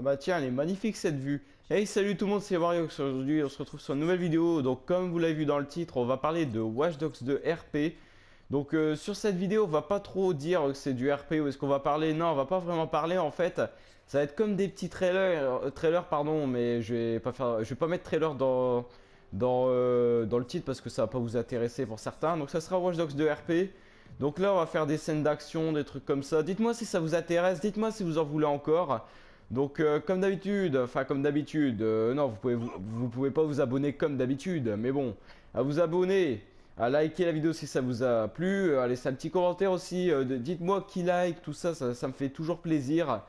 Ah bah tiens, elle est magnifique cette vue. Hey, salut tout le monde, c'est Wario. Aujourd'hui, on se retrouve sur une nouvelle vidéo. Donc, comme vous l'avez vu dans le titre, on va parler de Watch Dogs 2 RP. Donc, euh, sur cette vidéo, on va pas trop dire que c'est du RP ou est-ce qu'on va parler. Non, on va pas vraiment parler en fait. Ça va être comme des petits trailers, euh, trailers pardon, mais je vais pas faire, je vais pas mettre trailer dans dans, euh, dans le titre parce que ça va pas vous intéresser pour certains. Donc, ça sera Watch Dogs 2 RP. Donc là, on va faire des scènes d'action, des trucs comme ça. Dites-moi si ça vous intéresse, dites-moi si vous en voulez encore. Donc euh, comme d'habitude, enfin comme d'habitude, euh, non, vous pouvez vous, pouvez pas vous abonner comme d'habitude, mais bon, à vous abonner, à liker la vidéo si ça vous a plu, à laisser un petit commentaire aussi, euh, dites-moi qui like, tout ça, ça, me fait toujours plaisir.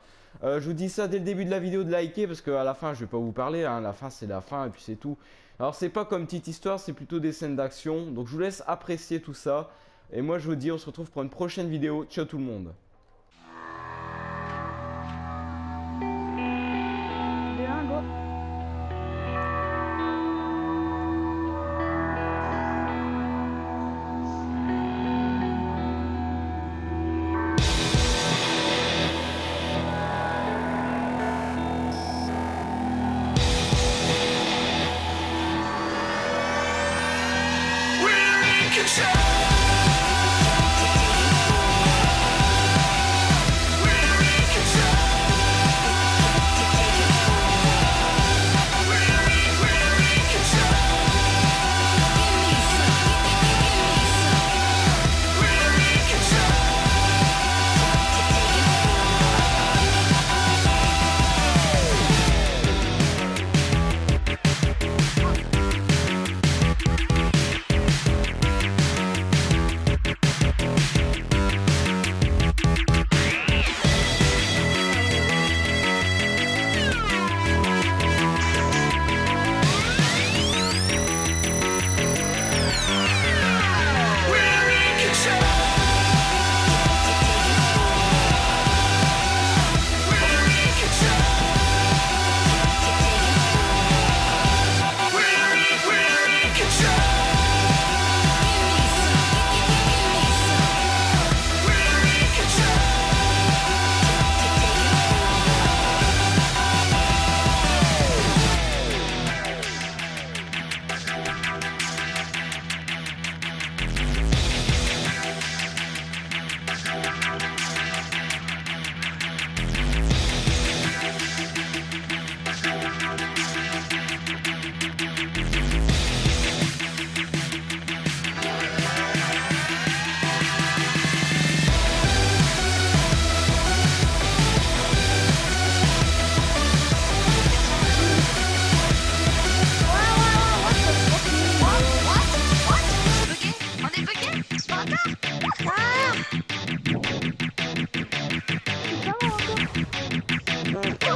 je vous dis ça dès le début de la vidéo de liker parce qu'à la fin je vais pas vous parler, hein, la fin c'est la fin et puis c'est tout. Alors c'est pas comme petite histoire, c'est plutôt des scènes d'action, donc je vous laisse apprécier tout ça. Et moi je vous dis on se retrouve pour une prochaine vidéo, ciao tout le monde. Oh,